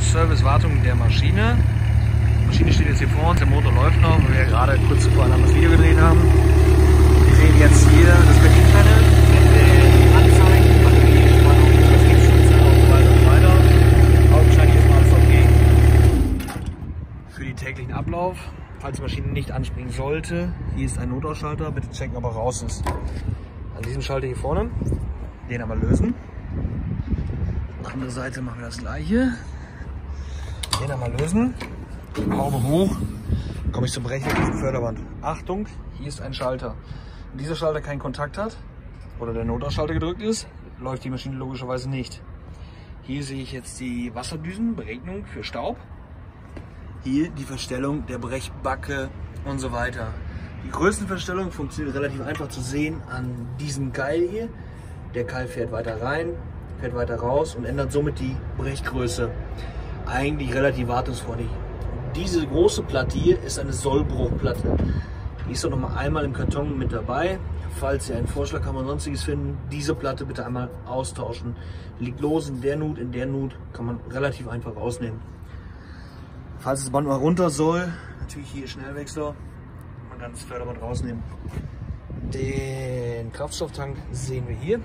Service-Wartung der Maschine. Die Maschine steht jetzt hier vor uns, der Motor läuft noch, weil wir gerade kurz zuvor ein anderes Video gedreht haben. Wir sehen jetzt hier das Bedienpanel. Für den täglichen Ablauf, falls die Maschine nicht anspringen sollte, hier ist ein Notausschalter, bitte checken, ob er raus ist. An diesem Schalter hier vorne, den aber lösen. Andere Seite machen wir das gleiche. Den einmal lösen. Haube hoch. Komme ich zur brecheligsten Förderband. Achtung, hier ist ein Schalter. Wenn dieser Schalter keinen Kontakt hat oder der Notausschalter gedrückt ist, läuft die Maschine logischerweise nicht. Hier sehe ich jetzt die Wasserdüsen, Beregnung für Staub. Hier die Verstellung der Brechbacke und so weiter. Die Größenverstellung funktioniert relativ einfach zu sehen an diesem Keil hier. Der Keil fährt weiter rein, fährt weiter raus und ändert somit die Brechgröße. Eigentlich relativ wartungsfreudig. Diese große Platte hier ist eine Sollbruchplatte. Die ist auch noch mal einmal im Karton mit dabei. Falls Sie einen Vorschlaghammer und sonstiges finden, diese Platte bitte einmal austauschen. Liegt los in der Nut, in der Nut, kann man relativ einfach rausnehmen. Falls das Band mal runter soll, natürlich hier Schnellwechsler, man kann das Förderband rausnehmen. Den Kraftstofftank sehen wir hier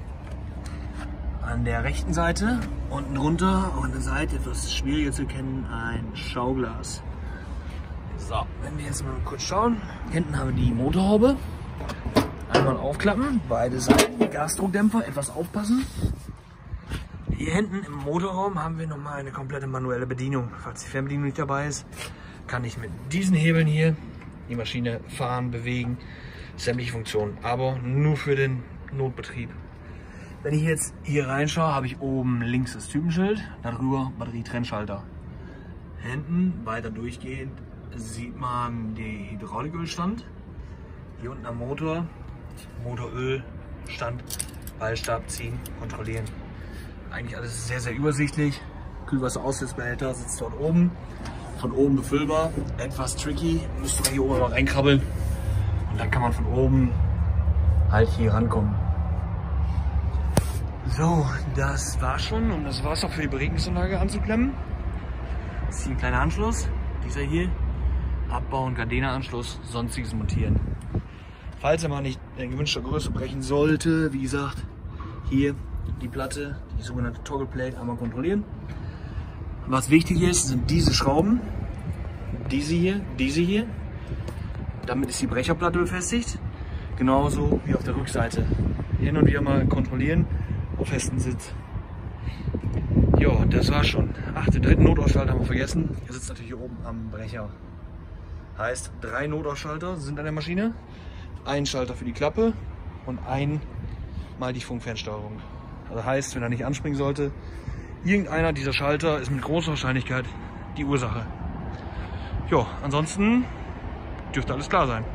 an der rechten Seite. Unten drunter, an der Seite, etwas schwieriger zu erkennen, ein Schauglas. So, wenn wir jetzt mal kurz schauen. Hinten haben wir die Motorhaube. Einmal aufklappen, beide Seiten, Gasdruckdämpfer, etwas aufpassen. Hier hinten im Motorraum haben wir nochmal eine komplette manuelle Bedienung. Falls die Fernbedienung nicht dabei ist, kann ich mit diesen Hebeln hier die Maschine fahren, bewegen, sämtliche Funktionen, aber nur für den Notbetrieb. Wenn ich jetzt hier reinschaue, habe ich oben links das Typenschild, darüber Batterietrennschalter. Hinten weiter durchgehend sieht man den Hydraulikölstand. Hier unten am Motor, Motorölstand, Ballstab ziehen, kontrollieren. Eigentlich alles sehr, sehr übersichtlich. Kühlwasserausschussbehälter sitzt dort oben. Von oben befüllbar. Etwas tricky. Müsste man hier oben mal reinkrabbeln. Und dann kann man von oben halt hier rankommen. So, das war schon und das war es auch für die Beregnungsanlage anzuklemmen. Das ist ein kleiner Anschluss, dieser hier. Abbau- und Gardena-Anschluss, sonstiges montieren. Falls er mal nicht in gewünschter Größe brechen sollte, wie gesagt, hier die Platte, die sogenannte Toggle Plate, einmal kontrollieren. Was wichtig ist, sind diese Schrauben, diese hier, diese hier. Damit ist die Brecherplatte befestigt, genauso wie auf der Rückseite. Hin und wieder mal kontrollieren, festen Sitz. Ja, das war schon. Ach, den dritten Notausschalter haben wir vergessen. Er sitzt natürlich hier oben am Brecher. Heißt, drei Notausschalter sind an der Maschine. Ein Schalter für die Klappe und ein mal die Funkfernsteuerung. Also heißt, wenn er nicht anspringen sollte, irgendeiner dieser Schalter ist mit großer Wahrscheinlichkeit die Ursache. Ja, ansonsten dürfte alles klar sein.